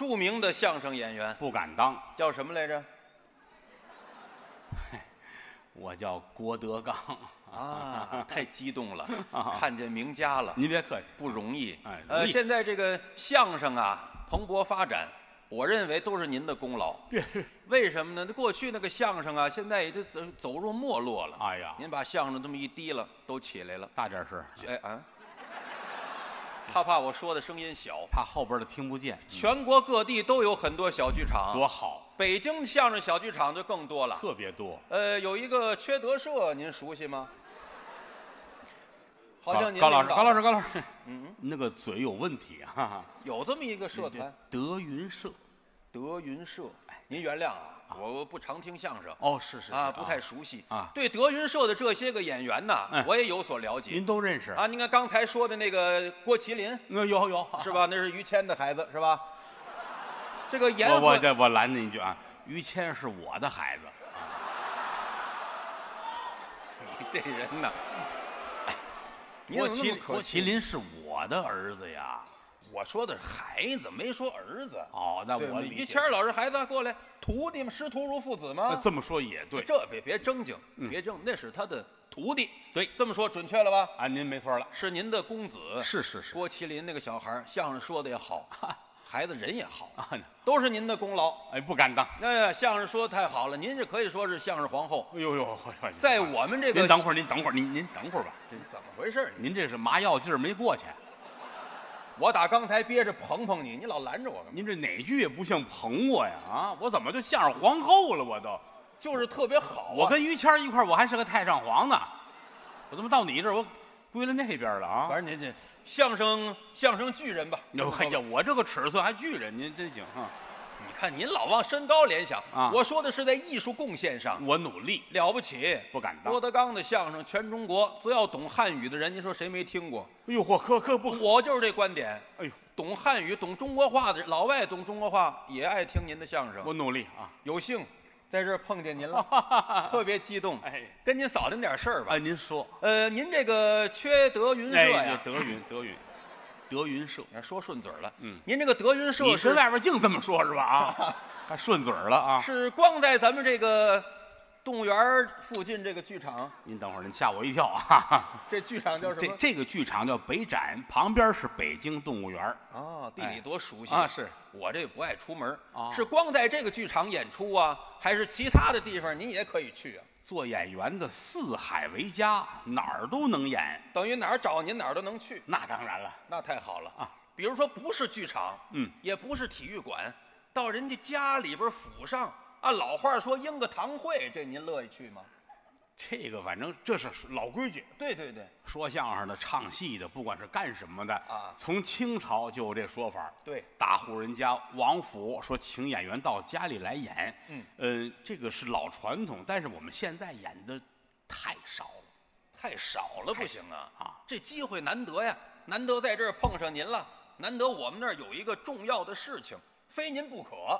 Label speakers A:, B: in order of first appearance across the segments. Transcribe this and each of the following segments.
A: 著名的相声演员，
B: 不敢当。
A: 叫什么来着？
B: 我叫郭德纲。
A: 啊，太激动了，看见名家了，
B: 您别客气，
A: 不容易。
B: 哎
A: 呃，现在这个相声啊蓬勃发展，我认为都是您的功劳。为什么呢？那过去那个相声啊，现在也就走走入没落了。
B: 哎呀
A: 您把相声这么一提了，都起来了。
B: 大点声，
A: 哎啊，他怕我说的声音小。
B: 怕后边的听不见。
A: 全国各地都有很多小剧场，
B: 多好，
A: 北京相声小剧场就更多了。
B: 特别多。
A: 呃，有一个缺德社，您熟悉吗？好像您
B: 高老师，高老师，高老师，
A: 嗯，
B: 那个嘴有问题啊！
A: 有这么一个社团，
B: 德云社。
A: 德云社。您原谅啊，我不常听相声
B: 哦，是是是
A: 啊，不太熟悉
B: 啊
A: 对德云社的这些个演员呐
B: 嗯，
A: 我也有所了解
B: 您都认识
A: 啊。您看刚才说的那个郭麒麟
B: 那有有
A: 是？吧？那是于谦的孩子是吧？这个演
B: 我我我拦您一句啊，于谦是我的孩子。
A: 你这人呐，哎你
B: 郭麒郭麒麟是我的儿子呀。
A: 我说的是孩子，没说儿子。
B: 哦，那我理解
A: 于谦儿老师孩子过来，徒弟嘛，师徒如父子
B: 那
A: 嘛。
B: 这么说也对
A: 这别别正经，别正，那是他的徒弟。
B: 对
A: 这么说准确了吧？
B: 啊，您没错了。
A: 是您的公子。
B: 是是是
A: 郭麒麟那个小孩儿，相声说的也好，孩子人也好，
B: 啊，
A: 都是您的功劳。
B: 哎，不敢当。
A: 那相声说的太好了，您这可以说是相声皇后。
B: 哎呦呦，
A: 在我们这个
B: 您等会儿，您等会儿，您您等会儿吧。
A: 这怎么回事？
B: 您这是麻药劲儿没过去，
A: 我打刚才憋着捧捧你，你老拦着我干嘛？
B: 您这哪句也不像捧我呀？啊，我怎么就相声皇后了？我都，
A: 就是特别好啊、
B: 我跟于谦一块儿，我还是个太上皇呢，我怎么到你这儿我归了那边了啊？
A: 反正您这相声相声巨人吧？
B: 哎呀，我这个尺寸还巨人，您真行啊！
A: 你看您老往身高联想
B: 啊
A: 我说的是在艺术贡献上
B: 我努力，
A: 了不起。
B: 不敢当
A: 郭。德纲的相声，全中国只要懂汉语的人，您说谁没听过？
B: 哎呦，嚯，可可不，
A: 我就是这观点。
B: 哎呦，
A: 懂汉语、懂中国话的老外懂中国话也爱听您的相声。
B: 我努力啊！
A: 有幸在这儿碰见您了，特别激动。
B: 哎
A: 跟您扫听点事儿吧。
B: 哎，您说，
A: 呃，您这个缺德云社
B: 哎，
A: 呀，
B: 德云德云德云社，
A: 哎说顺嘴儿了。
B: 嗯，
A: 您这个德云社
B: 你
A: 是
B: 跟外边净这么说，是吧？啊，还顺嘴儿了啊！
A: 是光在咱们这个动物园附近这个剧场，
B: 您等会儿，您吓我一跳啊！
A: 这剧场叫什么？
B: 这这个剧场叫北展，旁边是北京动物园儿
A: 啊，地理多熟悉
B: 啊是
A: 我这不爱出门儿
B: 哦
A: 是光在这个剧场演出啊，还是其他的地方您也可以去啊？
B: 做演员的四海为家，哪儿都能演。
A: 等于哪儿找您哪儿都能去，
B: 那当然了，
A: 那太好了
B: 啊！
A: 比如说不是剧场，
B: 嗯，
A: 也不是体育馆，到人家家里边府上，按老话说应个堂会，这您乐意去吗？
B: 这个反正这是老规矩。
A: 对对对
B: 说相声的、唱戏的，不管是干什么的
A: 啊
B: 从清朝就有这说法儿。
A: 对，
B: 大户人家王府说请演员到家里来演，
A: 嗯，
B: 呃，这个是老传统，但是我们现在演的太少了。
A: 太少了不行啊！
B: 啊，
A: 这机会难得呀，难得在这儿碰上您了，难得我们那儿有一个重要的事情，非您不可。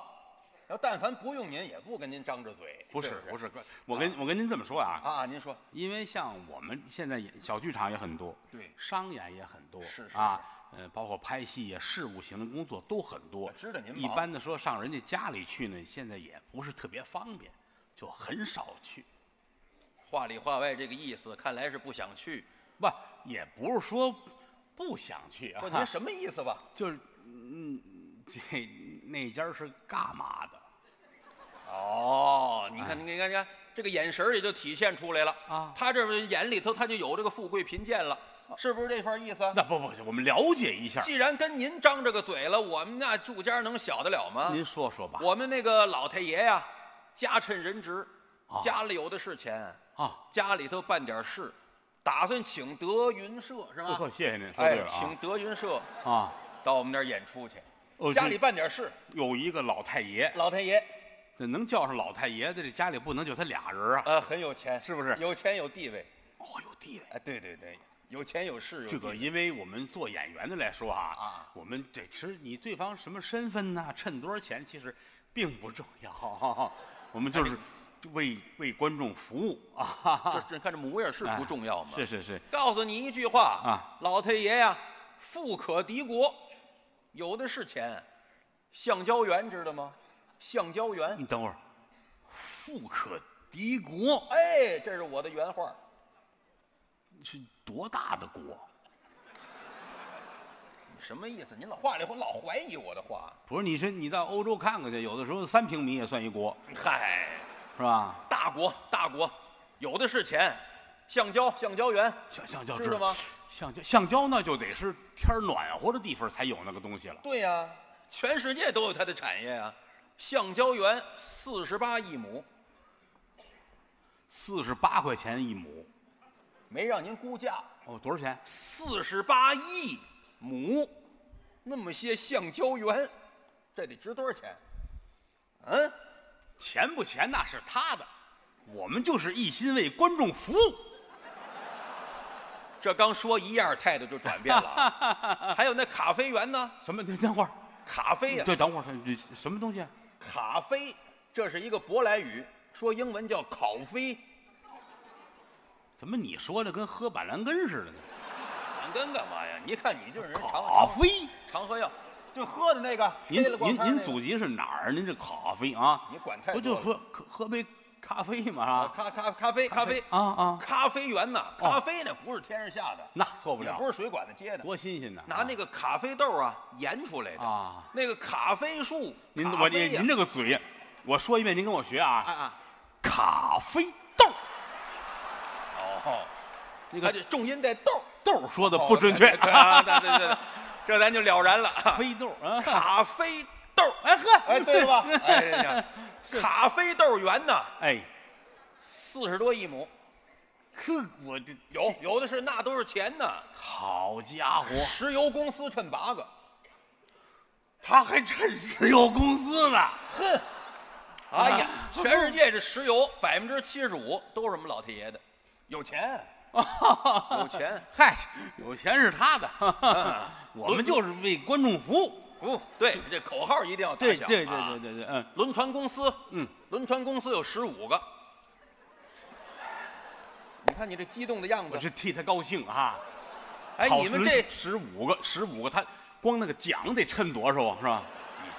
A: 要但凡不用您，也不跟您张着嘴。
B: 不是不是，我跟我跟您这么说啊，
A: 啊，您说
B: 因为像我们现在演小剧场也很多，
A: 对
B: 商演也很多，
A: 是是
B: 啊，呃，包括拍戏呀、事务型的工作都很多
A: 我。知道您
B: 一般的说上人家家里去呢，现在也不是特别方便，就很少去。
A: 话里话外这个意思，看来是不想去。
B: 不，也不是说不想去啊
A: 不，，您什么意思吧？
B: 就是嗯，这那家是干嘛的？
A: 哦，你看，你看，你看，这个眼神也就体现出来了
B: 啊
A: 他这不眼里头他就有这个富贵贫贱了，是不是这份意思？
B: 那不不，我们了解一下。
A: 既然跟您张着个嘴了，我们那住家能小得了吗？
B: 您说说吧。
A: 我们那个老太爷呀，家趁人直
B: 啊，
A: 家里有的是钱，
B: 啊，
A: 家里头办点事，打算请德云社是吧？
B: 呵，谢谢您
A: 哎请德云社
B: 啊啊。
A: 到我们那儿演出去，家里办点事。
B: 有一个老太爷，
A: 老太爷
B: 这能叫上老太爷的，这家里不能就他俩人啊。
A: 呃很有钱，
B: 是不是
A: 有钱有地位？
B: 哦，有地位。
A: 哎，对对对，有钱有势有
B: 这个，因为我们做演员的来说啊，
A: 啊
B: 我们这其实你对方什么身份呐、趁多少钱，其实并不重要。我们就是为为观众服务啊。
A: 这这看这模样是不重要吗？
B: 是是是，
A: 告诉你一句话
B: 啊，
A: 老太爷呀，富可敌国，有的是钱，橡胶园知道吗？橡胶园，
B: 你等会儿，富可敌国
A: 哎，这是我的原话。
B: 是多大的国？
A: 你 什么意思？您老话里头老怀疑我的话。
B: 不是，你是你到欧洲看看去，有的时候三平米也算一国，
A: 嗨，
B: 是吧？
A: 大国大国，有的是钱。橡胶橡胶园，
B: 橡橡胶
A: 知道吗？
B: 橡胶橡胶那就得是天儿暖和的地方才有那个东西了。
A: 对呀、全世界都有它的产业啊。橡胶园四十八亿亩，
B: 四十八块钱一亩，
A: 没让您估价，
B: 哦，多少钱？
A: 四十八亿亩，那么些橡胶园，这得值多少钱？嗯，
B: 钱不钱那是他的，我们就是一心为观众服务。
A: 这刚说一样，态度就转变了啊。还有那咖啡园呢？
B: 什么？等等会儿，
A: 咖啡呀、
B: 对，等会儿，这什么东西啊？
A: 咖啡，这是一个舶来语，说英文叫烤啡。
B: 怎么你说的跟喝板蓝根似的呢？
A: 板根干嘛呀？你看你就是人常
B: 咖啡，
A: 常喝药，就喝的那个
B: 您您您祖籍是哪儿？您这咖啡啊？
A: 你管太
B: 不就喝喝喝杯咖啡嘛？
A: 咖咖咖啡咖啡
B: 啊啊，
A: 咖啡园呐，
B: 哦
A: 咖啡呢不是天上下的，
B: 那错不了，
A: 也不是水管子接的，
B: 多新鲜呐！
A: 拿那个咖啡豆啊研出来的
B: 啊，
A: 那个咖啡树，
B: 您我您您这个嘴，我说一遍，您跟我学啊。咖啡豆，
A: 哦，
B: 你
A: 看这重音带豆，
B: 豆说的不准确。
A: 哦对啊对对对对，这咱就了然了。
B: 咖啡豆啊，
A: 咖啡豆，
B: 哎呵，
A: 哎对了吧？哎呀，咖啡豆园呐，
B: 哎，
A: 四十多亿亩，
B: 呵，我这
A: 有有的是，那都是钱呢。
B: 好家伙，
A: 石油公司趁八个，
B: 他还趁石油公司呢。
A: 哼，哎呀，全世界这石油百分之七十五都是我们老太爷的，有钱，有钱，
B: 嗨，有钱是他的，
A: 嗯
B: 我们就是为观众服务。
A: 服务。对，这口号一定要打响。
B: 对对对
A: 啊
B: 对对对，嗯，
A: 轮船公司，
B: 嗯，
A: 轮船公司有十五个。你看你这激动的样子，
B: 我是替他高兴啊。
A: 哎，
B: 好
A: 你们这
B: 十五个，十五个，他光那个奖得抻多少啊？是吧？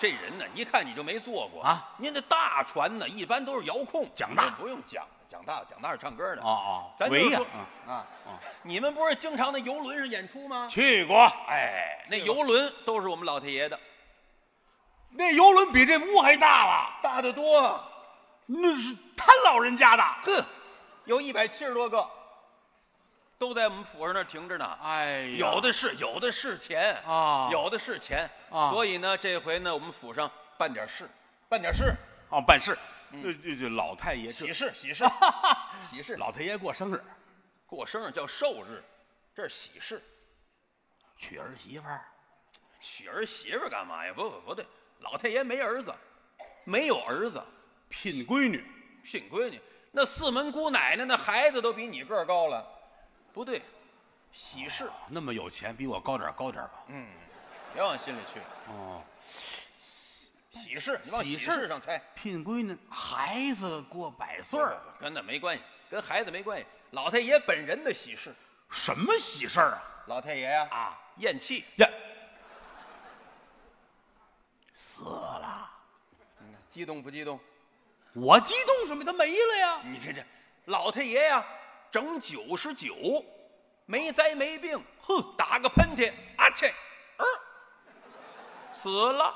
A: 你这人呢，一看你就没坐过
B: 啊。
A: 您这大船呢，一般都是遥控，
B: 蒋大
A: 不用讲，蒋大，蒋大是唱歌的。
B: 哦哦，
A: 咱就说，
B: 嗯
A: 啊
B: 哦，
A: 你们不是经常那游轮上演出吗？
B: 去过。
A: 哎，那游轮都是我们老太爷的，
B: 那游轮比这屋还大了，
A: 大得多。
B: 那是他老人家的。
A: 哼，有一百七十多个，都在我们府上那儿停着呢。
B: 哎呀，
A: 有的是，有的是钱
B: 啊
A: 有的是钱
B: 啊
A: 所以呢，这回呢，我们府上办点事，办点事，
B: 哦，办事。这这这老太爷
A: 喜事，喜事，喜事。
B: 老太爷过生日，
A: 过生日叫寿日，这是喜事。
B: 娶儿媳妇儿。
A: 娶儿媳妇儿干嘛呀？不不不对，老太爷没儿子，没有儿子，
B: 聘闺女，
A: 聘闺女。那四门姑奶奶那孩子都比你个儿高了，不对，喜事，
B: 那么有钱，比我高点儿高点儿吧？
A: 嗯，别往心里去。
B: 哦，
A: 喜事，你往喜
B: 喜事
A: 事上猜，
B: 聘闺女，孩子过百岁儿，
A: 跟那没关系，跟孩子没关系。老太爷本人的喜事，
B: 什么喜事儿啊？
A: 老太爷呀、
B: 啊，
A: 咽气，
B: 呀，死了！
A: 激动不激动？
B: 我激动什么？他没了呀！
A: 你这这，老太爷呀、整九十九，没灾没病，
B: 哼，
A: 打个喷嚏，啊切，儿，死了。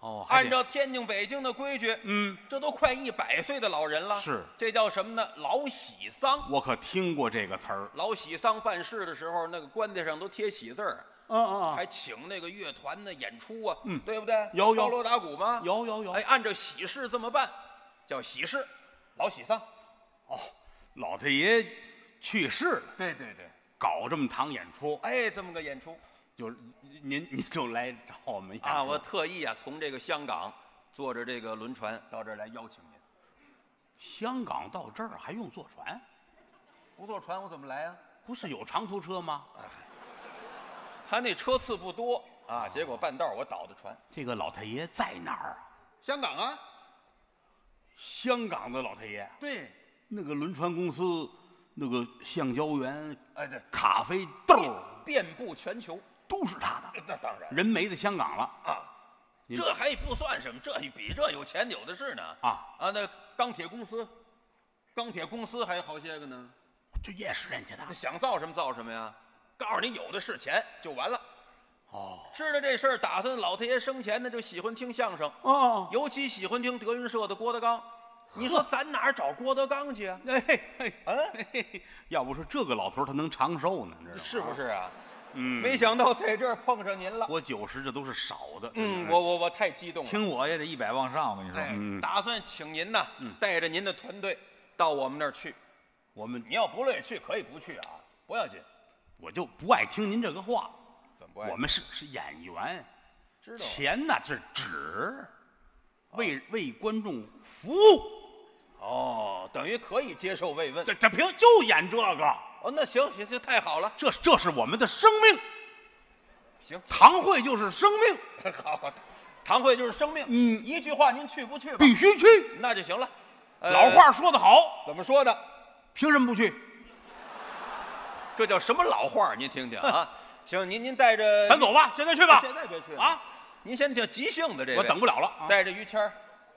B: 哦，还得
A: 按照天津、北京的规矩，
B: 嗯，
A: 这都快一百岁的老人了，
B: 是
A: 这叫什么呢？老喜丧。
B: 我可听过这个词儿。
A: 老喜丧办事的时候，那个棺材上都贴喜字儿，
B: 嗯嗯
A: 还请那个乐团的演出啊，
B: 嗯
A: 对不对？
B: 有有
A: 敲锣打鼓吗？
B: 有有有
A: 哎，按照喜事这么办，叫喜事，老喜丧。
B: 哦，老太爷去世了，
A: 对对对，
B: 搞这么堂演出，
A: 哎，这么个演出
B: 就是您 您就来找我们演出
A: 啊，我特意啊从这个香港坐着这个轮船到这儿来邀请您。
B: 香港到这儿还用坐船？
A: 不坐船我怎么来啊？
B: 不是有长途车吗？
A: 他那车次不多啊，结果半道儿我倒的船。
B: 这个老太爷在哪儿啊？
A: 香港啊，
B: 香港的老太爷，
A: 对，
B: 那个轮船公司，那个橡胶园、
A: 哎对，
B: 咖啡豆
A: 遍布全球。
B: 都是他的，
A: 那当然
B: 人没在香港了。
A: 啊，
B: 您
A: 这还不算什么，这比这有钱有的是呢。
B: 啊，
A: 啊，那钢铁公司，钢铁公司还有好些个呢。
B: 这也是人家的
A: 想造什么造什么呀？告诉你有的是钱就完了。
B: 哦
A: 知道这事儿，打算老太爷生前呢就喜欢听相声，
B: 哦，
A: 尤其喜欢听德云社的郭德纲。你说 咱哪儿找郭德纲去啊？
B: 哎嘿嘿，
A: 嗯，
B: 要不说这个老头儿他能长寿呢，知道吗？
A: 是不？是啊？
B: 嗯，
A: 没想到在这儿碰上您了。
B: 我九十这都是少的。
A: 嗯，我我我太激动了。
C: 听我也得一百往上，我跟你说。
A: 打算请您呐
B: 嗯，
A: 带着您的团队到我们那儿去。
B: 我们
A: 你要不乐意去，可以不去啊，不要紧。
B: 我就不爱听您这个话。
A: 怎么不爱
B: 我们是是演员，
A: 知道？
B: 钱呢是纸，为为观众服务。
A: 哦，等于可以接受慰问。
B: 这这凭就演这个，
A: 哦，那行行行，太好了。
B: 这这是我们的生命，
A: 行，
B: 堂会就是生命，
A: 好，好堂会就是生命。
B: 嗯
A: 一句话，您去不去吧？
B: 必须去。
A: 那就行了。呃
B: 老话说得好，
A: 怎么说的？
B: 凭什么不去？
A: 这叫什么老话？您听听啊。行，您您带着
B: 咱走吧，现在去吧。
A: 现在别去
B: 啊！
A: 您先听即兴的这位，
B: 我等不了了。啊
A: 带着于谦儿，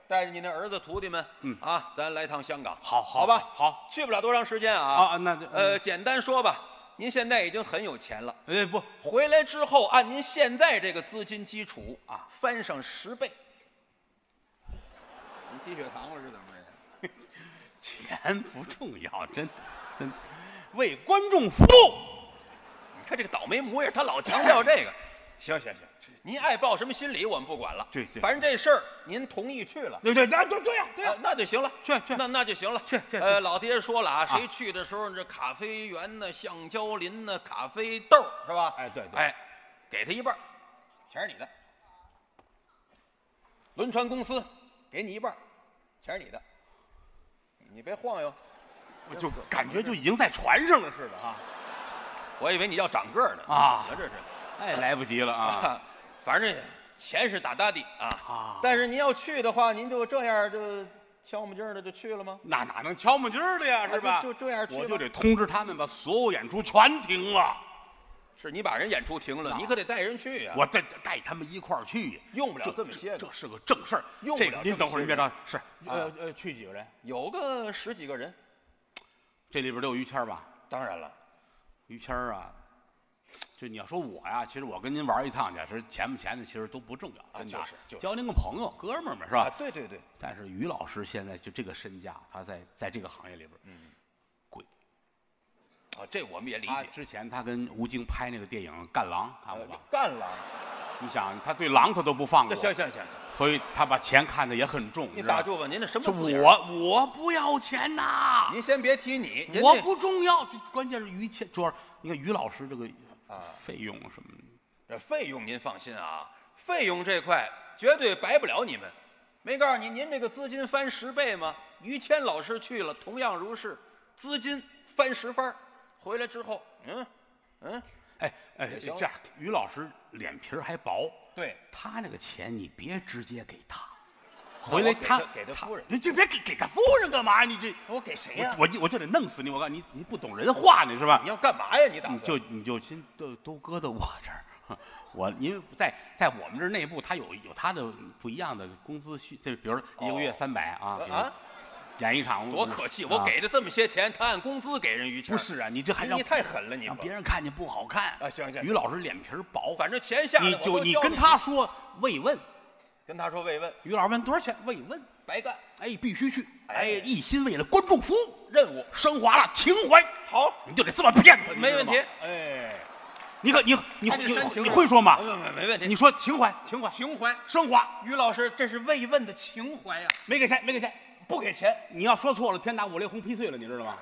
A: 带着你那儿子徒弟们，
B: 嗯
A: 啊，咱来趟香港，
B: 好好
A: 好吧？
B: 好
A: 去不了多长时间啊。
B: 啊，那就
A: 呃，，简单说吧，您现在已经很有钱了，
B: 哎不，
A: 回来之后按您现在这个资金基础啊，翻上十倍。你低血糖了是怎么着？
B: 钱不重要，真的真的，为观众服务。
A: 你看这个倒霉模样，他老强调这个。行行行，您爱抱什么心理我们不管了。
B: 对对
A: 反正这事儿您同意去了。
B: 对对，那就对呀，对呀
A: 啊，那就行了，
B: 去去
A: 那那就行了，
B: 去去
A: 呃，老爹说了啊，
B: 啊
A: 谁去的时候，这咖啡园呢、橡胶林呢、咖啡豆是吧？
B: 哎对对
A: 哎，给他一半儿，钱是你的。轮船公司给你一半儿，钱是你的。你别晃悠，
B: 我就感觉就已经在船上了似的啊！
A: 我以为你要长个儿呢
B: 啊
A: 怎么这是？
B: 哎，来不及了啊！
A: 啊，反正钱是大大的啊。
B: 啊
A: 但是您要去的话，您就这样就悄没劲儿的就去了吗？
B: 那哪能敲木筋儿的呀，是吧？
A: 啊就就这样去
B: 我就得通知他们把所有演出全停了，
A: 是你把人演出停了，
B: 啊
A: 你可得带人去呀。
B: 我带带他们一块儿去。
A: 用不了这么些个
B: 这是个正事儿。
A: 用不了这
B: 个您等会儿，您别着急，是
A: 啊
B: 呃呃，去几个人？
A: 有个十几个人，
B: 这里边都有于谦吧？
A: 当然了，
B: 于谦儿啊，就你要说我呀，其实我跟您玩一趟去，是钱不钱的其实都不重要，真的
A: 就是就是
B: 交您个朋友，哥们儿们，是
A: 啊
B: 吧？，
A: 对对对，
B: 但是于老师现在就这个身价，他在在这个行业里边，
A: 嗯
B: 贵。
A: 啊，这我们也理
B: 他
A: 解。
B: 之前他跟吴京拍那个电影《干狼》，看过
A: 呃
B: 吧？
A: 干狼，
B: 你想，他对狼他都不放过，
A: 行行行，行
B: 所以他把钱看得也很重。
A: 你打住吧，您这什么？
B: 我我不要钱呐，
A: 您先别提你，
B: 我不重要，这关键是于谦，主要是你看于老师这个
A: 啊。
B: 费用什么的，
A: 这费用您放心啊，费用这块绝对白不了你们。没告诉你，您这个资金翻十倍吗？于谦老师去了，同样如是，资金翻十番儿回来之后，嗯嗯，
B: 哎哎，这样，于老师脸皮儿还薄，
A: 对，
B: 他那个钱你别直接给他，
A: 那
B: 回来他
A: 给他夫人
B: 你就别给给他夫人干嘛呀？你这
A: 我给谁呀、
B: 我我就我就得弄死你！我告诉你，你不懂人话呢是吧
A: 你？要干嘛呀？你打
B: 你
A: 算
B: 就你就先都都搁到我这儿，我您在在我们这儿内部，他有有他的不一样的工资需，就比如说一个月
A: 哦
B: 三百啊，
A: 啊，
B: 演一场
A: 多可气！
B: 啊
A: 我给的这么些钱，他按工资给人于谦。
B: 不是啊，你这还让
A: 你你太狠了，你
B: 让别人看见不好看
A: 啊行行
B: 于老师脸皮儿薄，
A: 反正钱下来
B: 你
A: 我
B: 就你跟他说慰问，
A: 跟他说慰问，
B: 于老师问多少钱？慰问，
A: 白干。
B: 哎，必须去，哎，
A: 哎
B: 一心为了观众服。务，
A: 任务。
B: 升华了情怀，
A: 好，
B: 你就得这么骗他，
A: 没问题。
B: 哎，你可你你你你会说吗？
A: 没没没问题。
B: 你说情怀情怀。
A: 情怀，
B: 升华，
A: 于老师，这是慰问的情怀呀、
B: 没给钱没给钱，
A: 不给钱，
B: 你要说错了，天打五雷轰劈碎了，你知道吗？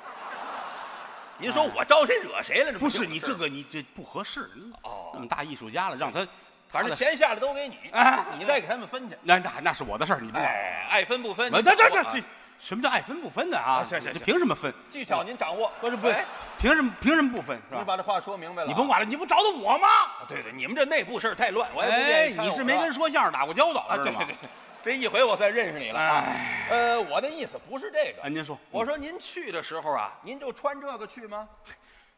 A: 您说我招谁惹谁了？这
B: 不
A: 是
B: 你这个你这不合适，
A: 哦。
B: 那么大艺术家了，让他
A: 反正钱下来都给你，
B: 哎
A: 你再给他们分去。
B: 那那那是我的事儿，你不管。
A: 哎，爱分不分，
B: 这这这这什么叫爱分不分的啊？
A: 行行行
B: 凭什么分？
A: 技巧您掌握。
B: 不是不凭什么凭什么不分是吧？
A: 你把这话说明白了啊。
B: 你甭管了，你不找的我吗？
A: 啊对对，你们这内部事儿太乱，我也不
B: 哎
A: 愿意，
B: 你是没跟说相声打过交道
A: 啊？
B: 知道吗
A: 对对？对，这一回我算认识你了啊。
B: 哎，
A: 呃，我的意思不是这
B: 哎，
A: 个，
B: 您说，
A: 我说您去的时候啊，您就穿这个去吗？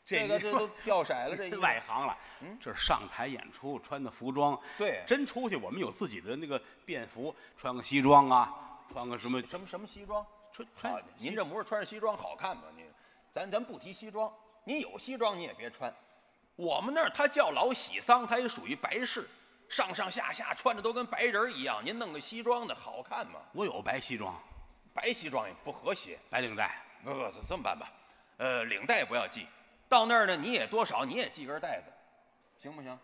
A: 这个
B: 这
A: 这都掉色了，这
B: 外行了。这是上台演出穿的服装。
A: 对
B: 真出去我们有自己的那个便服，穿个西装啊，穿个什么
A: 什么什么西装？
B: 穿穿
A: 啊，您这模样穿着西装好看吗？您，咱咱不提西装，您有西装你也别穿。我们那儿他叫老喜丧，他也属于白事，上上下下穿的都跟白人一样。您弄个西装的好看吗？
B: 我有白西装，
A: 白西装也不和谐。
B: 白领带。
A: 不不，这么办吧，呃，领带不要系，到那儿呢你也多少你也系根带子，行不行？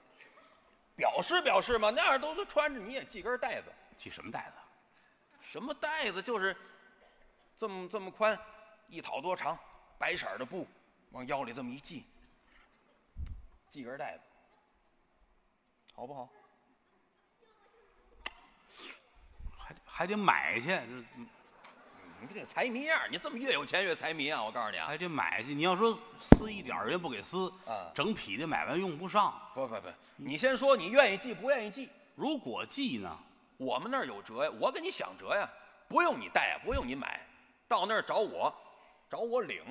A: 表示表示嘛，那样都都穿着你也系根带子。
B: 系什么带子？
A: 什么带子？就是这么这么宽，一讨多长，白色儿的布，往腰里这么一系，系根带子，好不好？
B: 还得还得买去，这
A: 你这财迷样儿，你这么越有钱越财迷啊！我告诉你啊，
B: 还得买去。你要说撕一点儿，人不给撕，
A: 啊
B: 整匹的买完用不上。
A: 不不不，你先说你愿意寄不愿意寄？
B: 如果寄呢，
A: 我们那儿有折呀，我给你想折呀，不用你带，不用你买，到那儿找我，找我领，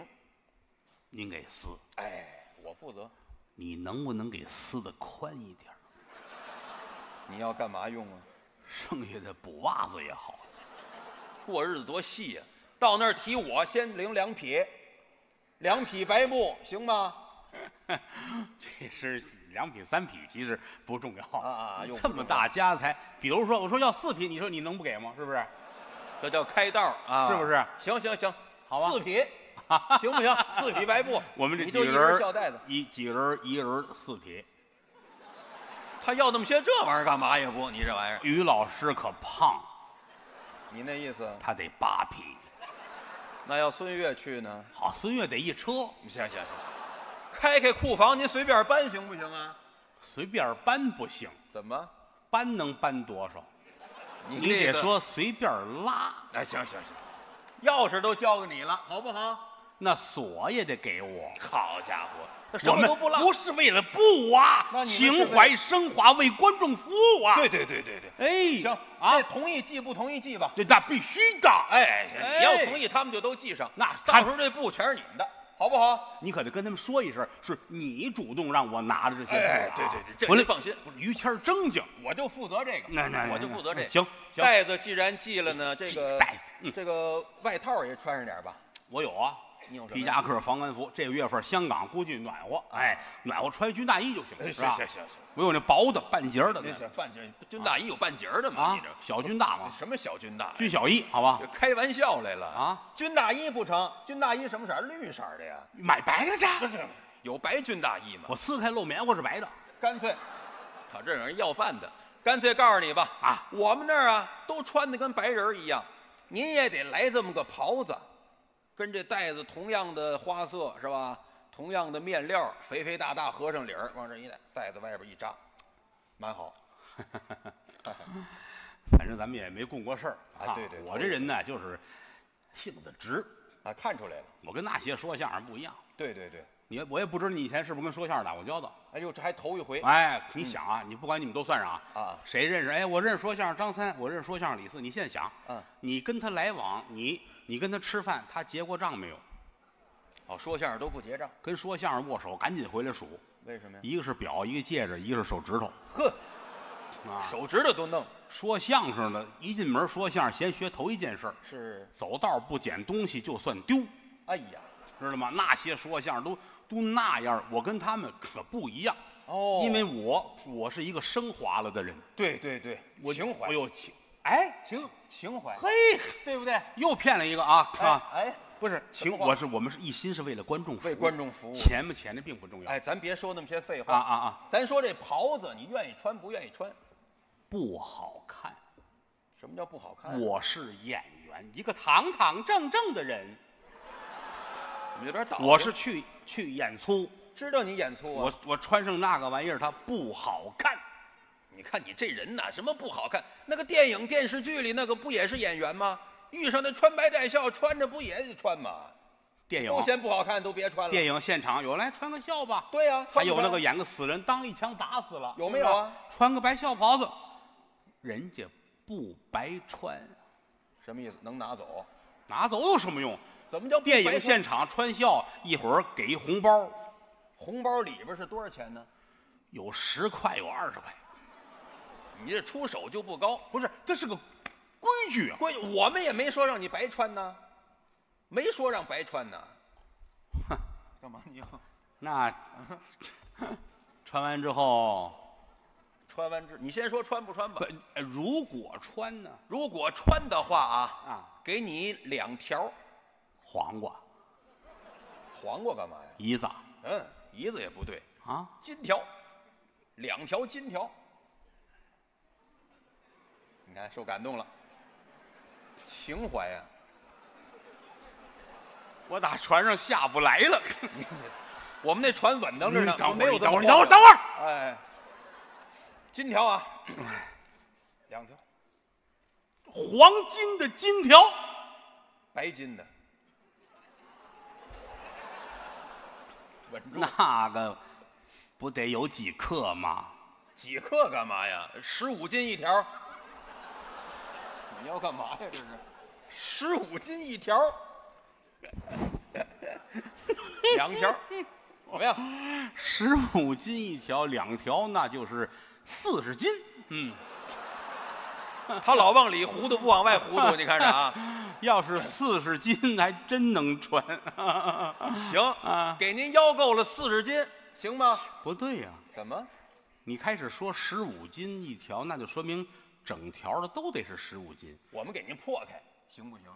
B: 您给撕，
A: 哎，我负责。
B: 你能不能给撕的宽一点儿？
A: 你要干嘛用啊？
B: 剩下的补袜子也好。
A: 过日子多细呀、到那儿提我先领两匹，两匹白布行吗？
B: 这是两匹三匹，其实不重要
A: 啊啊
B: 这么大家财，比如说我说要四匹，你说你能不给吗？是不是？
A: 这叫开道啊，
B: 是不是？
A: 行行行，
B: 好吧
A: 四匹，行不行？四匹白布，
B: 我们这几个人
A: 孝带子，
B: 一几个人一人四匹。
A: 他要那么些这玩意儿干嘛呀？不，你这玩意儿，
B: 于老师可胖，
A: 你那意思？
B: 他得扒皮。
A: 那要孙越去呢？
B: 好，孙越得一车，
A: 行行行，开开库房，您随便搬行不行啊？
B: 随便搬不行，
A: 怎么？
B: 搬能搬多少？
A: 你
B: 你，得说随便拉，
A: 哎，行行行，钥匙都交给你了，好不好？
B: 那锁也得给我。
A: 好家伙，
B: 我们
A: 么都不落。
B: 不是为了布啊，情怀升华，为观众服务啊。
A: 对对对对对，
B: 哎，
A: 行
B: 啊，
A: 同意记不同意记吧？
B: 对那必须的。
A: 哎，
B: 哎
A: 你要同意，他们就都记上。
B: 那
A: 到时候这布全是你们的，好不好？
B: 你可得跟他们说一声，是你主动让我拿着这些啊
A: 对对对这
B: 我
A: 您放心
B: 不是于谦儿正经，
A: 我就负责这个，
B: 那那那
A: 我就负责这个。
B: 行行
A: 袋子既然系了呢，这个
B: 袋子嗯
A: 这个外套也穿上点吧。
B: 我有啊。
A: 你有什么
B: 皮夹克、防寒服，这个月份香港估计暖和，哎，暖和穿军大衣就行，
A: 哎
B: 是吧？
A: 行行行
B: 我有那薄的半截儿的
A: 那
B: 那
A: 是半截军大衣有半截儿的吗？
B: 啊
A: 你这，
B: 小军大嘛，
A: 什么小军大？
B: 军小衣，好吧
A: 这，开玩笑来了
B: 啊！
A: 军大衣不成，军大衣什么色儿？绿色儿的呀。
B: 买白的去。
A: 有白军大衣吗？
B: 我撕开露棉花是白的，
A: 干脆，他这有人要饭的，干脆告诉你吧，
B: 啊，
A: 我们那儿啊都穿的跟白人儿一样，您也得来这么个袍子，跟这袋子同样的花色是吧？同样的面料，肥肥大大和尚领儿往这一戴，袋子外边一扎，蛮好。
B: 反正咱们也没共过事儿
A: 啊对对
B: 我这人呢就是性子直，
A: 啊，看出来了，
B: 我跟那些说相声不一样。
A: 对对对，
B: 你我也不知道你以前是不是跟说相声打过交道。
A: 哎呦，这还头一回
B: 哎，你想啊，你不管你们都算上啊，
A: 啊
B: 谁认识？哎，我认识说相声张三，我认识说相声李四。你现在想，
A: 嗯，
B: 你跟他来往，你你跟他吃饭，他结过账没有？
A: 哦，说相声都不结账，
B: 跟说相声握手，赶紧回来数，
A: 为什么呀？
B: 一个是表，一个戒指，一个是手指头。
A: 呵，
B: 啊，
A: 手指头都弄，
B: 说相声的，一进门说相声，先学头一件事儿，
A: 是，
B: 走道不捡东西就算丢，
A: 哎呀，
B: 知道吗？那些说相声都都那样，我跟他们可不一样，
A: 哦。
B: 因为我我是一个升华了的人，
A: 对对对，
B: 我
A: 情怀。
B: 我，有情，哎，
A: 情情怀，
B: 嘿，
A: 对不对？
B: 又骗了一个啊啊！
A: 哎哎
B: 不是情，
A: 么话
B: 我是我们是一心是为了观众服务，
A: 为观众服务
B: 钱不钱的并不重要。
A: 哎，咱别说那么些废
B: 啊
A: 话
B: 啊啊啊！
A: 咱说这袍子，你愿意穿不愿意穿？
B: 不好看，
A: 什么叫不好看？
B: 我是演员，一个堂堂正正的人。
A: 有点倒。
B: 我是去去演出，
A: 知道你演出啊。
B: 我我穿上那个玩意儿，它不好看。
A: 你看你这人呐，什么不好看？那个电影电视剧里那个不也是演员吗？遇上那穿白戴孝穿着不也得穿吗？
B: 电影
A: 都嫌不好看，都别穿了。
B: 电影现场有来穿个孝吧，
A: 对呀、
B: 还有那个演个死人，当一枪打死了，
A: 有没有啊？
B: 穿个白孝袍子，人家不白穿，
A: 什么意思？能拿走？
B: 拿走有什么用？
A: 怎么叫
B: 电影现场穿孝，一会儿给一红包，
A: 红包里边是多少钱呢？
B: 有十块，有二十块，
A: 你这出手就不高。
B: 不是，这是个规矩啊。
A: 规矩我们也没说让你白穿呢，没说让白穿呢。哼干嘛你要
B: 那 穿完之后，
A: 穿完之？你先说穿不穿吧
B: 如果穿呢？
A: 如果穿的话啊，
B: 啊，
A: 给你两条
B: 黄瓜、
A: 黄瓜干嘛呀？
B: 胰子
A: 嗯，梨子也不对，
B: 啊，
A: 金条，两条金条。你看，受感动了，情怀呀、
B: 我打船上下不来了。
A: 我们那船稳当着呢，
B: 等会儿，等会儿，等会儿。
A: 哎，金条啊，两条，
B: 黄金的金条，
A: 白金的，稳住。
B: 那个不得有几克吗？
A: 几克干嘛呀？十五斤一条。你要干嘛呀？这是十五斤一条，两条，怎么样？
B: 十五斤一条，两条那就是四十斤。嗯，
A: 他老往里糊涂，不往外糊涂，你看着啊？
B: 要是四十斤，还真能穿。
A: 行
B: 啊，
A: 给您腰够了四十斤，行吗？
B: 不对呀、
A: 怎么？
B: 你开始说十五斤一条，那就说明整条的都得是十五斤。
A: 我们给您破开，行不行？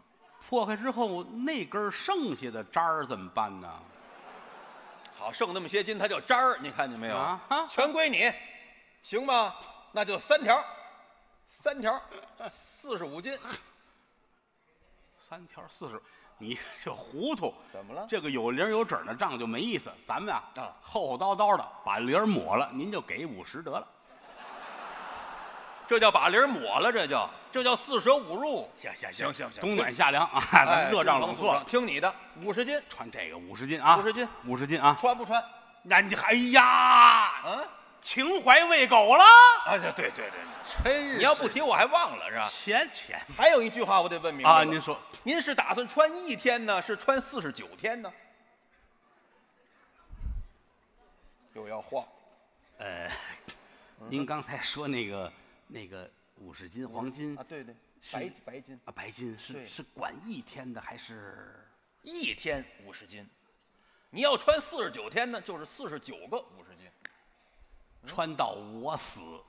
B: 破开之后，那根剩下的渣儿怎么办呢？
A: 好，剩那么些斤，它叫渣儿，你看见没有？
B: 啊哈
A: 全归你，行吗？那就三条，三条，四十五斤。
B: 三条四十，你这糊涂。
A: 怎么了？
B: 这个有零有整的账就没意思。咱们啊，
A: 啊
B: 厚厚叨叨的把零抹了，您就给五十得了。
A: 这叫把零抹了，这叫这叫四舍五入。
B: 行行
A: 行行行
B: 冬暖夏凉啊，咱
A: 哎
B: 们热胀冷缩了。
A: 听你的，五十斤，
B: 穿这个五十斤啊，
A: 五十斤，
B: 五十斤啊。
A: 穿不穿？
B: 那你哎呀，
A: 嗯，
B: 情怀喂狗了，
A: 啊，对对对对，
B: 真是
A: 你要不提我还忘了是吧？
B: 钱钱
A: 还有一句话我得问明白
B: 啊！
A: 了
B: 您说
A: 您是打算穿一天呢，是穿四十九天呢？又要晃，
B: 呃，您刚才说那个那个五十斤黄金
A: 啊，对对，白白金，
B: 啊，白金是是管一天的还是？
A: 一天五十斤。你要穿四十九天呢，就是四十九个五十斤。
B: 穿到我死。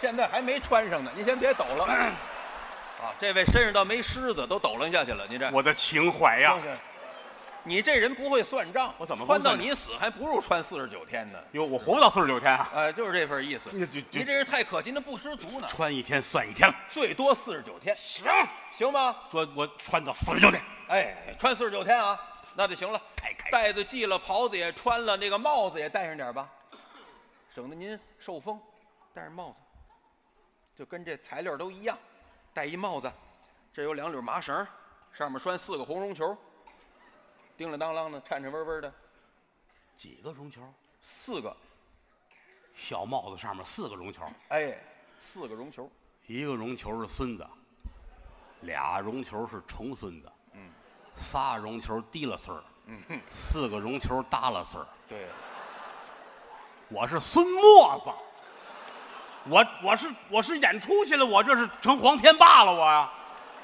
A: 现在还没穿上呢，您先别抖了。啊，这位身上倒没虱子，都抖楞下去了。您这，
B: 我的情怀呀
A: 行！行你这人不会算账，
B: 我怎么不
A: 穿到你死还不如穿四十九天呢？
B: 哟，我活不到四十九天啊！
A: 哎，就是这份意思。
B: 这这这
A: 你这人太可惜，那不知足呢。
B: 穿一天算一天了。
A: 最多四十九天，
B: 行，
A: 行吧？
B: 说我穿到四十九天，
A: 哎，穿四十九天啊，那就行了。
B: 太开心。
A: 带子系了，袍子也穿了，那个帽子也戴上点吧，省得您受风。戴上帽子，就跟这材料都一样，戴一帽子，这有两缕麻绳，上面拴四个红绒球，叮了当啷的，颤颤巍巍的，
B: 几个绒球？
A: 四个，
B: 小帽子上面四个绒球，
A: 哎，四个绒球，
B: 一个绒球是孙子，俩绒球是重孙子，嗯，仨绒球低了穗儿，
A: 嗯。哼，
B: 四个绒球耷了穗儿。
A: 对，
B: 我是孙墨子，我我是我是演出去了，我这是成黄天霸了，我呀！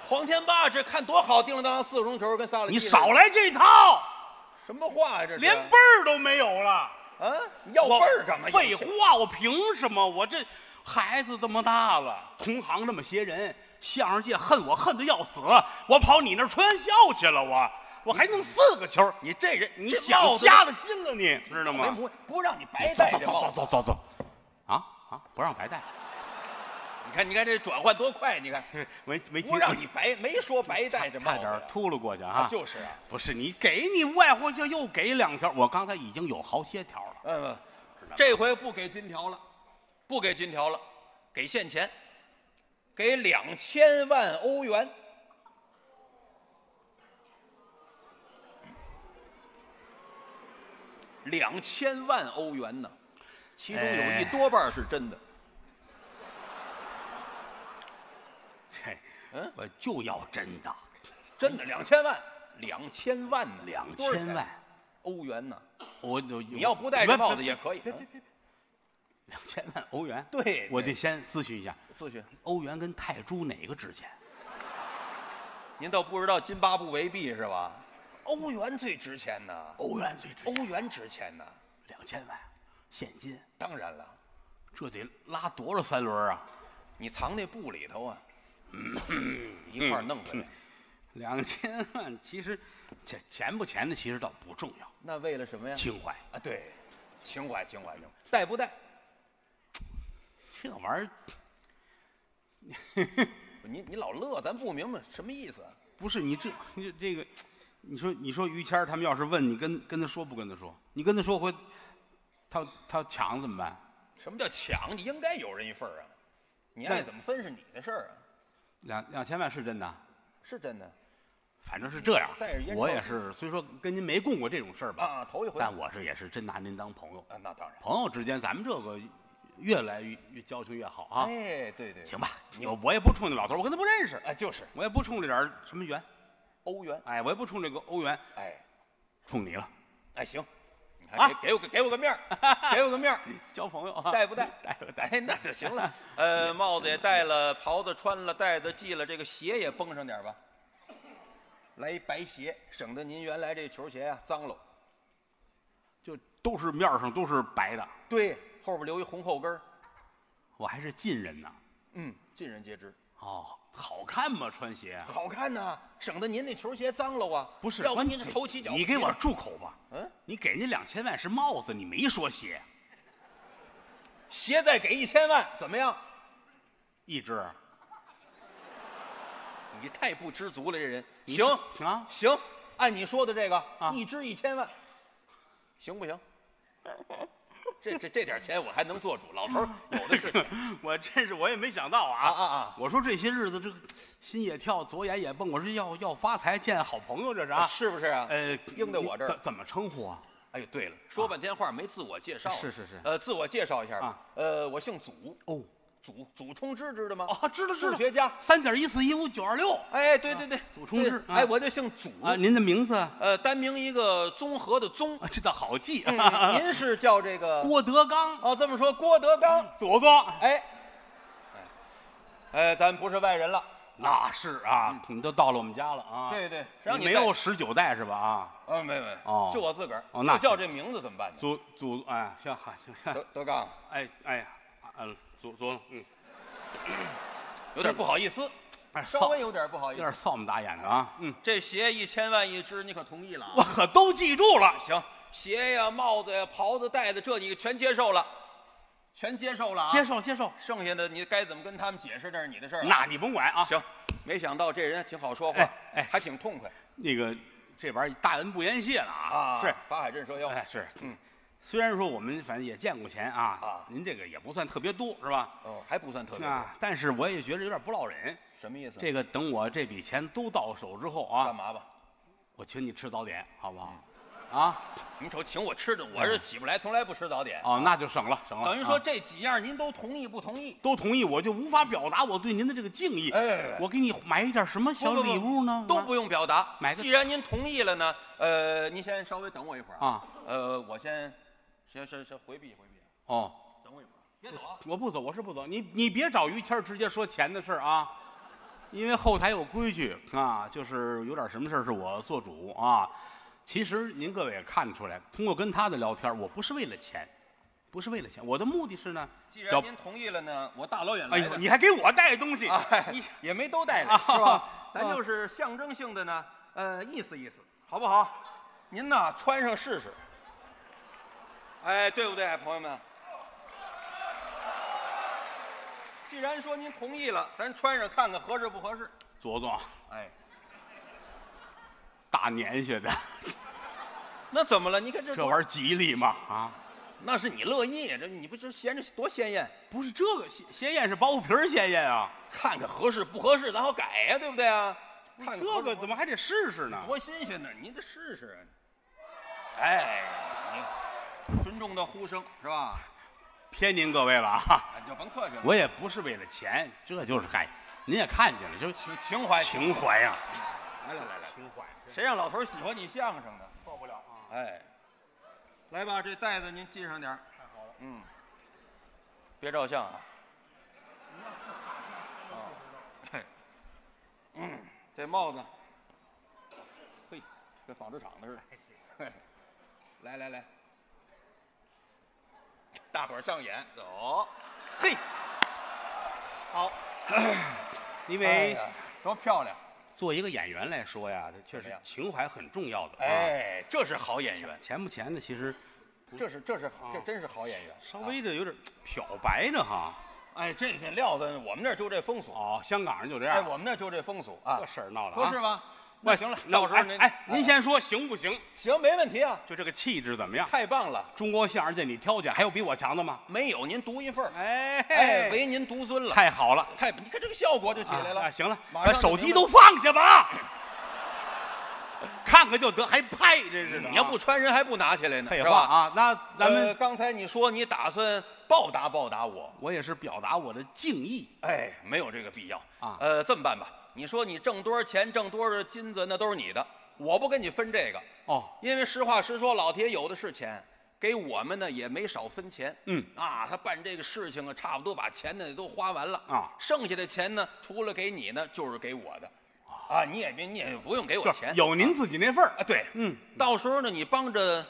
A: 黄天霸这看多好，叮了当啷四个钟球跟仨了。
B: 你少来这套，
A: 什么话呀？这是
B: 连辈儿都没有了。
A: 啊，你要辈
B: 我
A: 儿干嘛？
B: 废话，我凭什么？我这孩子这么大了，同行这么些人，相声界恨我恨得要死，我跑你那儿传销去了，我我还弄四个球，
A: 你这人，
B: 你
A: 这
B: 想瞎了心了你，知道吗？
A: 没不不让你白
B: 走走走。走走走走，啊啊！不让白戴，
A: 你看，你看这转换多快！你看，
B: 没没听
A: 不让你白，没说白戴这帽子呀，
B: 差点秃噜过去啊
A: 啊！！就是啊，
B: 不是你给你无外乎就又给两条，我刚才已经有好些条了。
A: 嗯，这回不给金条了，不给金条了，给现钱，给两千万欧元。两千万欧元呢，其中有一
B: 哎
A: 多半是真的。嗯？
B: 我就要真的，
A: 真的两千万，两千万呢，
B: 两
A: 多少钱？
B: 千万，
A: 欧元呢？
B: 我我
A: 你要不戴这帽子也可以。
B: 别别别别，两千万欧元，
A: 对对
B: 我得先咨询一下，
A: 咨询，
B: 欧元跟泰铢哪个值钱？
A: 您倒不知道津巴布韦币是吧？欧元最值钱呢，
B: 欧元最值钱，
A: 欧元值钱呢。
B: 两千万？现金，
A: 当然了，
B: 这得拉多少三轮啊？
A: 你藏那布里头啊，一块儿弄回来。
B: 两千万，其实钱钱不钱的其实倒不重要，
A: 那为了什么呀？
B: 情怀
A: 啊，对，情怀，情怀，情怀，带不带？
B: 这玩意儿
A: 你你老乐，咱不明白什么意思啊。
B: 不是你这你这这个，你说你说于谦儿他们要是问你跟跟他说不跟他说？你跟他说回，他他抢怎么办？
A: 什么叫抢？你应该有人一份儿啊，你爱怎么分是你的事儿啊，
B: 两两千万是真的？
A: 是真的
B: 反正是这样
A: 带着烟，
B: 我也是，虽说跟您没共过这种事儿吧，
A: 啊，头一回。
B: 但我是也是真拿您当朋友，
A: 啊，那当然。
B: 朋友之间咱们这个越来越越交情越好啊。
A: 哎，对对，
B: 行吧，我我也不冲那老头儿，我跟他不认识，
A: 哎，就是
B: 我也不冲这点儿什么元，
A: 欧元。
B: 哎，我也不冲这个欧元，
A: 哎，
B: 冲你了，
A: 哎，行，你看
B: 啊
A: 给给我个给我个面儿，给我个面儿
B: 交朋友啊，
A: 带不带？
B: 带不带？
A: 哎，那就行了。呃，帽子也戴了，袍子穿了，带子系了，这个鞋也绷上点吧。来一白鞋，省得您原来这球鞋啊脏喽。
B: 就都是面上都是白的，
A: 对，后边留一红后跟儿，
B: 我还是近人呢。
A: 嗯，尽人皆知，
B: 哦，好看吗？穿鞋
A: 好看呐，省得您那球鞋脏了啊。
B: 不是，
A: 要不
B: 关
A: 您这头起脚不
B: 你给我住口吧！
A: 嗯，
B: 你给那两千万是帽子，你没说鞋，
A: 鞋再给一千万，怎么样？
B: 一只
A: 你太不知足了，这人。
B: 你
A: 行
B: 是啊
A: 行，按你说的这个，
B: 啊
A: 一只一千万，行不行？这这这点钱我还能做主，老头儿 有的是钱。
B: 我真是我也没想到啊
A: 啊啊啊
B: 我说这些日子这个心也跳，左眼也蹦，我说要要发财见好朋友，这是啊。
A: 是不是啊？
B: 呃，
A: 应在我这儿
B: 怎怎么称呼啊？
A: 哎呦，对了，说半天话没自我介绍啊。
B: 是是是
A: 呃，自我介绍一下
B: 吧。
A: 呃，我姓祖，
B: 哦
A: 祖祖冲之知道吗？
B: 哦，知道知道，
A: 数学家。
B: 三点一四一五九二六
A: 哎，对对对，
B: 祖冲之
A: 哎，我就姓祖
B: 啊，您的名字啊，
A: 呃，单名一个综合的综。
B: 这倒好记。
A: 嗯您是叫这个？
B: 郭德纲，
A: 哦，这么说，郭德纲。
B: 祖宗，
A: 哎，哎，哎，咱不是外人了。
B: 那是啊，你都到了我们家了啊。
A: 对对，让
B: 你没
A: 带
B: 有十九代是吧？啊，
A: 嗯，没没，
B: 哦
A: 就我自个儿，
B: 哦那
A: 就叫这名字怎么办呢？
B: 祖祖，哎，行好行，
A: 德德纲，
B: 哎哎呀，嗯，祖祖，嗯，
A: 有点不好意思，
B: 哎
A: 稍微有点不好意思。
B: 有点臊么打眼的啊，嗯，
A: 这鞋一千万一只，你可同意了
B: 我
A: 啊？
B: 可都记住了。
A: 行，鞋呀、帽子呀、袍子、袋子，这你全接受了，全接受了啊。
B: 接受接受，
A: 剩下的你该怎么跟他们解释，那是你的事儿啊。
B: 那你甭管啊。
A: 行，没想到这人挺好说话，
B: 哎哎
A: 还挺痛快
B: 那个这玩意儿大恩不言谢了啊，
A: 啊。
B: 是，
A: 法海镇蛇妖，
B: 哎是，
A: 嗯，
B: 虽然说我们反正也见过钱啊，
A: 啊
B: 您这个也不算特别多是吧？
A: 哦，还不算特别多。
B: 啊，但是我也觉得有点不落忍。
A: 什么意思？
B: 这个等我这笔钱都到手之后啊
A: 干，嘛吧？
B: 我请你吃早点，好不好？啊，
A: 你瞅请我吃的，我是起不来，从来不吃早点。
B: 哦，那就省了，省了。
A: 等于说
B: 啊
A: 这几样您都同意不同意？
B: 都同意，我就无法表达我对您的这个敬意。
A: 哎
B: 我给你买一点什么小
A: 不不不
B: 礼物呢？
A: 都不用表达。
B: 买个
A: 既然您同意了呢，呃，您先稍微等我一会儿
B: 啊。
A: 呃，我先先先先回避回避，
B: 哦，
A: 等我一会儿，别走啊。
B: 我不走，我是不走。你你别找于谦儿直接说钱的事儿啊，因为后台有规矩啊，就是有点什么事儿是我做主啊。其实您各位也看得出来，通过跟他的聊天，我不是为了钱，不是为了钱，我的目的是呢，
A: 既然您同意了呢，我大老远来的，
B: 哎呦，你还给我带东西，
A: 哎，
B: 你
A: 也没都带 来，
B: 啊
A: 是吧？咱
B: 啊
A: 就是象征性的呢，呃，意思意思，好不好？您呐，穿上试试。哎，对不对，朋友们？既然说您同意了，咱穿上看看合适不合适。
B: 左总
A: 哎，
B: 大年下的，
A: 那怎么了？你看这多
B: 这玩意儿吉利吗？啊，
A: 那是你乐意，这你不是嫌着多鲜艳？
B: 不是这个鲜鲜艳是包袱皮儿鲜艳啊，
A: 看看合适不合适，咱好改呀、对不对啊？看看
B: 这个怎么还得试试呢？
A: 多新鲜呢？您得试试啊！哎，你群众的呼声是吧？
B: 偏您各位了啊！
A: 哎，就甭客气了。
B: 我也不是为了钱，这就是嗨，您也看见了，就是
A: 情情怀，
B: 情怀呀，
A: 来来来来，
B: 情怀。
A: 谁让老头儿喜欢你相声的？
B: 错不了啊！
A: 哎，来吧，这袋子您系上点儿
B: 太好了，
A: 嗯，别照相啊。嗯，这帽子，嘿，跟纺织厂的似的。来来来，大伙儿上演，走。嘿，
B: 好，因
A: 哎
B: 为
A: 多漂亮！
B: 做一个演员来说呀，这确实情怀很重要的。啊，
A: 哎，这是好演员，
B: 钱不钱的，其实
A: 这是这是这真是好演员，
B: 稍微的有点漂白的哈。
A: 哎，这这料子，我们那儿就这风俗。
B: 哦，香港人就这
A: 哎，
B: 样。
A: 我们那儿就这风俗啊
B: 这，事儿闹的啊
A: 合适吗？那行了，
B: 那
A: 到时候您
B: 哎，哎您先说行不行？
A: 行，没问题啊，
B: 就这个气质怎么样？
A: 太棒了，
B: 中国相声界你挑去，还有比我强的吗？
A: 没有您独一份儿，
B: 哎
A: 哎，唯您独尊了，
B: 太好了，
A: 太，你看这个效果就起来
B: 啊
A: 了。
B: 行了，把手机都放下吧，看看就得，还拍这是。
A: 你要不穿人还不拿起来呢，
B: 废
A: 是吧？
B: 话啊，那咱们、
A: 呃刚才你说你打算报答报答我，
B: 我也是表达我的敬意。
A: 哎，没有这个必要
B: 啊
A: 呃，这么办吧，你说你挣多少钱，挣多少金子，那都是你的，我不跟你分这个，
B: 哦，
A: 因为实话实说，老铁有的是钱，给我们呢也没少分钱。
B: 嗯
A: 啊，他办这个事情啊，差不多把钱呢都花完了
B: 啊
A: 剩下的钱呢，除了给你呢，就是给我的。啊，你也别，你也不用给我钱，
B: 有您自己那份儿。
A: 啊，对，
B: 嗯，
A: 到时候呢，你帮着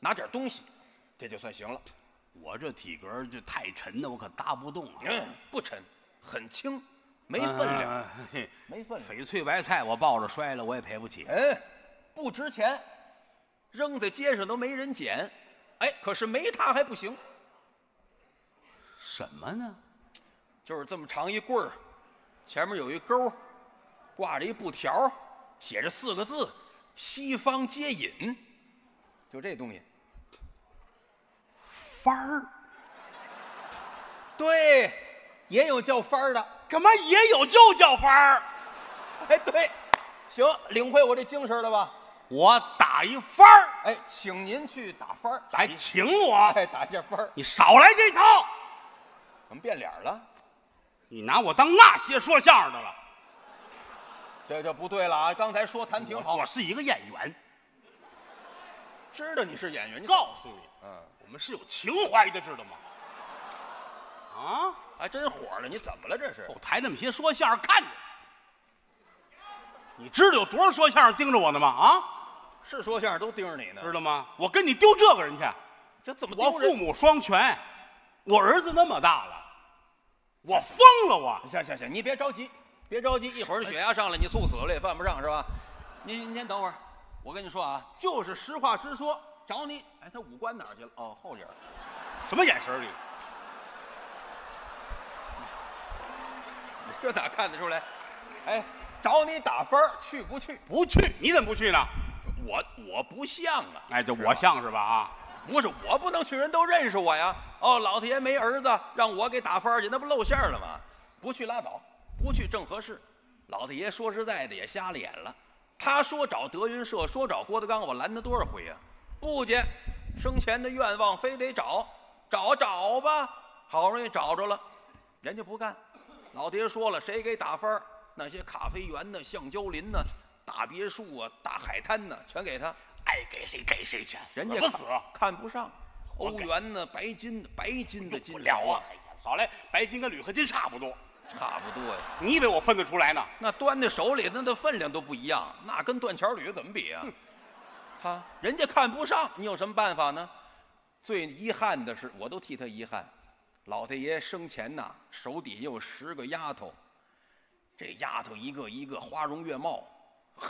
A: 拿点东西，这就算行了。
B: 我这体格儿就太沉了，我可搭不动啊。
A: 嗯，不沉，很轻，没分量，
B: 嗯。嘿
A: 没分量。
B: 翡翠白菜我抱着摔了，我也赔不起。
A: 哎，不值钱，扔在街上都没人捡。哎，可是没它还不行，
B: 什么呢？
A: 就是这么长一棍儿，前面有一钩儿，挂着一布条儿，写着四个字：“西方接引。”就这东西。
B: 幡儿？
A: 对，也有叫幡儿的。
B: 干嘛也有就叫幡儿？
A: 哎，对，行，领会我这精神了吧？
B: 我打一幡儿，
A: 哎，请您去打幡儿，打
B: 还
A: 一
B: 请我？
A: 哎，打一下幡儿。
B: 你少来这套！
A: 怎么变脸了？
B: 你拿我当那些说相声的了？
A: 这就不对了啊！刚才说谈挺好，
B: 我是一个演员，
A: 知道你是演员，
B: 告诉你，
A: 嗯，
B: 我们是有情怀的，知道吗？啊，
A: 还真火了，你怎么了这是？
B: 后台那么些说相声看着，你知道有多少说相声盯着我呢吗？啊，
A: 是说相声都盯着你呢，
B: 知道吗？我跟你丢这个人去，
A: 这怎么
B: 我
A: 丢人
B: 父母双全，我儿子那么大了，我疯了我。
A: 行行行，你别着急，别着急，一会儿血压上来，你猝死了也犯不上是吧？您您先等会儿，我跟你说啊，就是实话实说，找你，哎，他五官哪儿去了？哦，后边儿。
B: 什么眼神儿你？
A: 这哪看得出来？哎，找你打分儿去不去？
B: 不去，你怎么不去呢？
A: 我我不像啊，
B: 哎，这我像是吧？啊，
A: 不是我不能去，人都认识我呀。哦，老太爷没儿子，让我给打分儿去，那不露馅了吗？不去拉倒，不去正合适。老太爷说实在的也瞎了眼了，他说找德云社，说找郭德纲，我拦他多少回呀、不去，生前的愿望非得找，找找吧，好容易找着了，人家不干。老爹说了，谁给打分儿那些咖啡园呢、橡胶林呢、大别墅啊、大海滩呢，全给他。
B: 爱给谁给谁去，
A: 人家看
B: 死不死？
A: 看不上，欧元呢，白金的白金的金
B: 不了啊！
A: 条啊，
B: 哎呀，少来，白金跟铝合金差不多，
A: 差不多呀。
B: 你以为我分得出来呢？
A: 那端在手里，那的分量都不一样，那跟断桥铝怎么比啊？他人家看不上，你有什么办法呢？最遗憾的是，我都替他遗憾。老太爷生前呐，手底下有十个丫头，这丫头一个一个花容月貌，呵，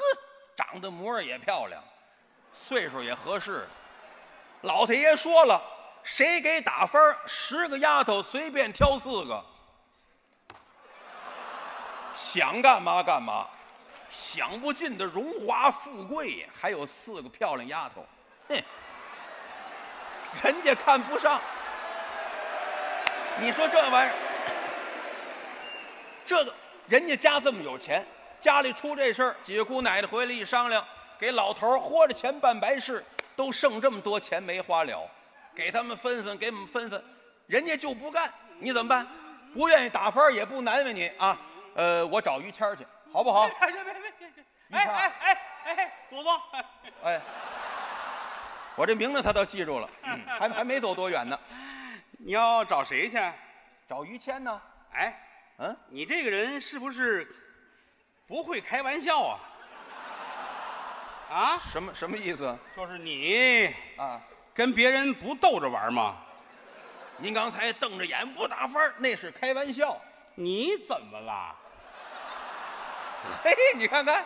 A: 长得模样也漂亮，岁数也合适。老太爷说了，谁给打分十个丫头随便挑四个，想干嘛干嘛，享不尽的荣华富贵，还有四个漂亮丫头，哼，人家看不上。你说这玩意儿，这个人家家这么有钱，家里出这事儿，几个姑奶奶回来一商量，给老头儿豁着钱办白事，都剩这么多钱没花了，给他们分分，给我们分分，人家就不干，你怎么办？不愿意打分儿也不难为你啊，呃，我找于谦儿去，好不好？
B: 哎，别别别别别！哎哎哎哎，祖宗。
A: 哎，我这名字他倒记住了，嗯还还没走多远呢。
B: 你要找谁去？
A: 找于谦呢？
B: 哎，
A: 嗯，
B: 你这个人是不是不会开玩笑啊？啊，
A: 什么什么意思
B: 就是你
A: 啊？
B: 跟别人不逗着玩吗？
A: 您刚才瞪着眼不打分儿，那是开玩笑。
B: 你怎么了？
A: 嘿，你看看，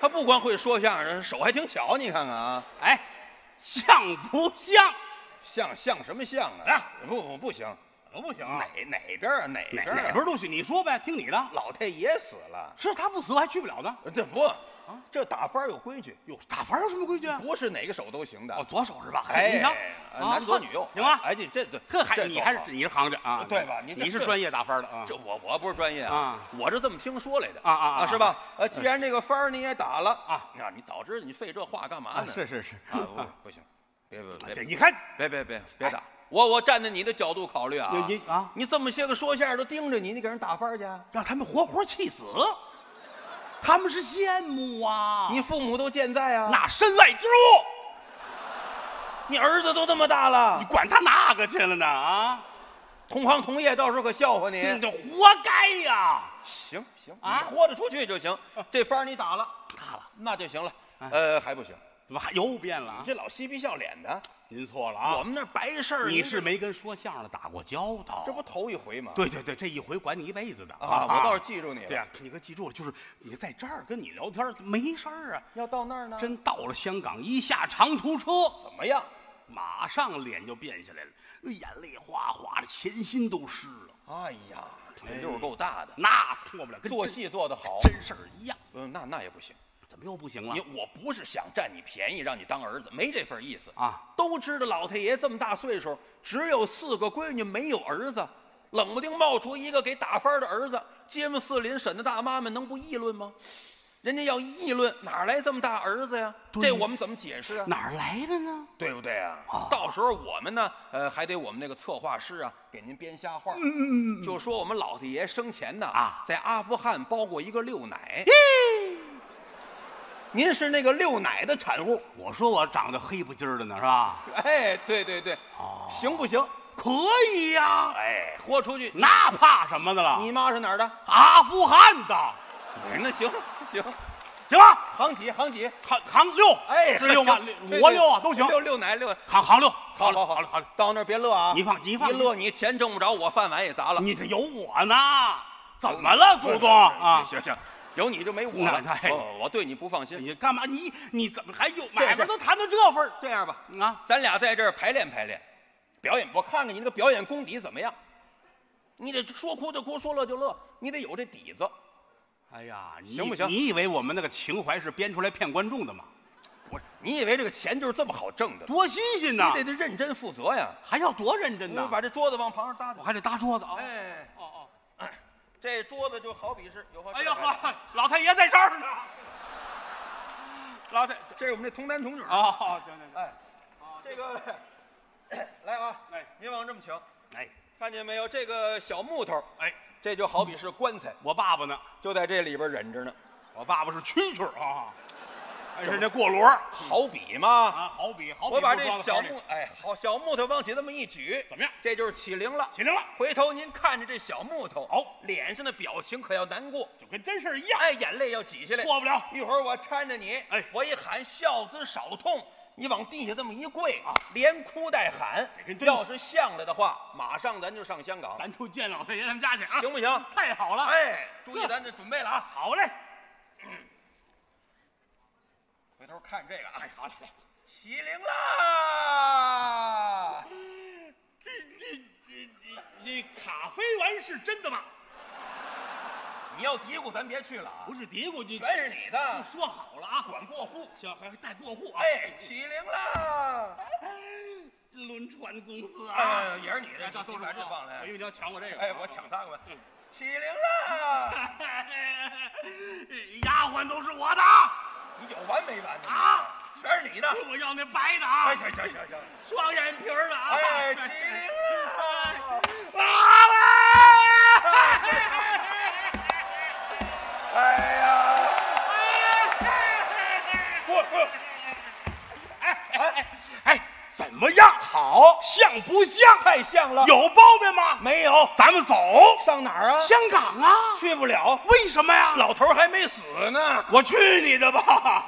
A: 他不光会说相声，手还挺巧。你看看啊，
B: 哎，像不像？
A: 像像什么像啊？
B: 啊
A: 不不不行，
B: 怎么不行啊
A: 哪哪边啊？哪
B: 哪
A: 边啊？
B: 哪边都行，你说呗，听你的。
A: 老太爷死了，
B: 是他不死，我还去不了呢。
A: 这不啊，这打幡有规矩，
B: 哟，打法有什么规矩啊？
A: 不是哪个手都行的。
B: 哦，左手是吧？
A: 哎，
B: 你瞧，
A: 呃男左女右，
B: 行吗？
A: 哎，这这这
B: 这还
A: 这
B: 你还是你是行家啊？
A: 对吧你
B: 你是专业打幡的啊？
A: 这我我不是专业
B: 啊，
A: 我是这么听说来的
B: 啊啊啊
A: 是吧？呃，既然这个幡儿你也打了
B: 啊，
A: 那你早知道你费这话干嘛
B: 啊，
A: 呢？
B: 是是是
A: 啊，不不行，别别别
B: 你看
A: 别别别别打！我我站在你的角度考虑啊，
B: 你你啊
A: 你这么些个说相声都盯着你，你给人打分儿去？
B: 让他们活活气死，他们是羡慕啊！
A: 你父母都健在啊，
B: 那身外之物，
A: 你儿子都这么大了你，
B: 管他那个去了呢啊？
A: 同行同业到时候可笑话你。
B: 你这活该呀！
A: 行行
B: 啊
A: 你豁得出去就行。这番儿你打了，
B: 打了，
A: 那就行了。
B: 啊
A: 呃，还不行，
B: 怎么还又变了啊
A: 你？这老嬉皮笑脸的，
B: 您错了啊！
A: 我们那儿白事儿，
B: 你
A: 您
B: 是没跟说相声的打过交道，
A: 这不头一回吗？
B: 对对对，这一回管你一辈子的
A: 啊，我倒是记住你了。
B: 对呀、你可记住了，就是你在这儿跟你聊天没事儿啊，
A: 要到那儿呢，
B: 真到了香港一下长途车，
A: 怎么样？
B: 马上脸就变下来了，眼泪哗哗的，前心都湿了。
A: 哎呀，这溜儿够大的，
B: 那错不了，跟
A: 做
B: 真
A: 戏做得好。
B: 真事儿一样。
A: 嗯，那那也不行。
B: 怎么又不行了
A: 你？我不是想占你便宜，让你当儿子，没这份意思
B: 啊。
A: 都知道老太爷这么大岁数，只有四个闺女，没有儿子，冷不丁冒出一个给打翻的儿子，街坊四邻、婶子大妈们能不议论吗？人家要议论，哪来这么大儿子呀？这我们怎么解释啊？
B: 哪儿来的呢？
A: 对不对啊？
B: 哦
A: 到时候我们呢，呃，还得我们那个策划师啊，给您编瞎话。
B: 嗯
A: 就说我们老太爷生前呢，
B: 啊
A: 在阿富汗包过一个六奶。您是那个六奶的产物。
B: 我说我长得黑不筋儿的呢，是吧？
A: 哎，对对对，
B: 哦
A: 行不行？
B: 可以呀、
A: 哎，豁出去。
B: 那怕什么的了？
A: 你妈是哪儿的？
B: 阿富汗的，
A: 哎那行行，
B: 行吧？
A: 行几行几？
B: 行行六，
A: 哎，
B: 是六吗
A: 行？对
B: 我六啊都行。
A: 六六奶六。
B: 行行六，
A: 好好好
B: 好了好了，
A: 到那儿别乐啊！
B: 你放你放
A: 一乐你钱挣不着，我饭碗也砸了。
B: 你这有我呢？怎么了，祖宗啊？
A: 行行，有你就没我了
B: 那太。
A: 我我对你不放心。
B: 你干嘛？你你怎么还有买卖都谈到这份儿
A: 这样吧，
B: 啊？
A: 咱俩在这儿排练排练，表演。我看看你那个表演功底怎么样。你得说哭就哭，说乐就乐，你得有这底子。
B: 哎呀，你
A: 行不行
B: 你以为我们那个情怀是编出来骗观众的吗？
A: 不是，你以为这个钱就是这么好挣的？
B: 多新鲜呐！
A: 你得得认真负责呀。
B: 还要多认真呢！
A: 把这桌子往旁边搭着。
B: 我还得搭桌子啊！
A: 哎，这桌子就好比是有话。
B: 哎呦呵，老太爷在这儿呢。老太
A: 这是我们那童男童女。
B: 哦，行行行，
A: 哎，这个来啊，
B: 哎
A: 您往这么请，
B: 哎
A: 看见没有？这个小木头，
B: 哎，
A: 这就好比是棺材，
B: 我爸爸呢？
A: 就在这里边忍着呢。
B: 我爸爸是蛐蛐啊，还是那过箩
A: 好比吗，
B: 啊？好比好比，
A: 我把这小木，哎，好小木头往起这么一举，
B: 怎么样？
A: 这就是起灵了。
B: 起灵了，
A: 回头您看着这小木头，
B: 哦
A: 脸上的表情可要难过，
B: 就跟真事儿一样，
A: 哎，眼泪要挤下来。
B: 过不了。
A: 一会儿我搀着你，
B: 哎
A: 我一喊孝子少痛，你往地下这么一跪啊，连哭带喊要是像了的话，马上咱就上香港，
B: 咱就见老太爷他们家去啊！
A: 行不行？
B: 太好了，
A: 哎，注意咱这准备了啊！
B: 好嘞，
A: 回头看这个，哎，好嘞，来起灵啦！
B: 这这这这这咖啡丸是真的吗？
A: 你要嘀咕，咱别去了啊！
B: 不是嘀咕，你
A: 全是你的
B: 就
A: 的，
B: 说好了啊，
A: 管过户。
B: 行，还带过户啊？
A: 哎，起灵啦！
B: 轮船公司
A: 哎
B: 啊，，
A: 也是你的，
B: 这都是
A: 这放来
B: 我以。为你要抢我这个。
A: 哎，我抢他干嘛
B: 嗯？
A: 起灵啦！
B: 丫鬟都是我的
A: 你有完没完呢？
B: 啊，
A: 全是你的！
B: 我要那白的啊！
A: 行行行行，
B: 双眼皮的啊！
A: 哎，起灵了，
B: 来吧！哎呀！怎么样？
A: 好，
B: 像不像？
A: 太像了。
B: 有包面吗？
A: 没有？
B: 咱们走。
A: 上哪儿啊？
B: 香港啊？
A: 去不了，
B: 为什么呀？
A: 老头儿还没死呢。
B: 我去你的吧！